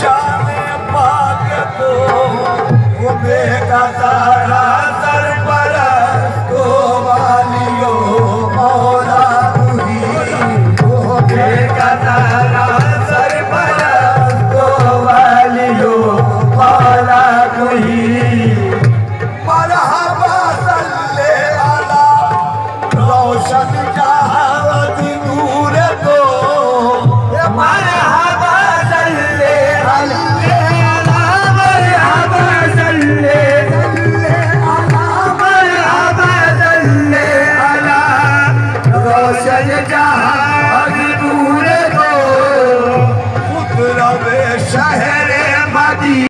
शान पाक तो को उमे का सारा सर पर तो सर पर तो वालियो मरहबा सल्ले अला रोशन जहाँ सज जहाँ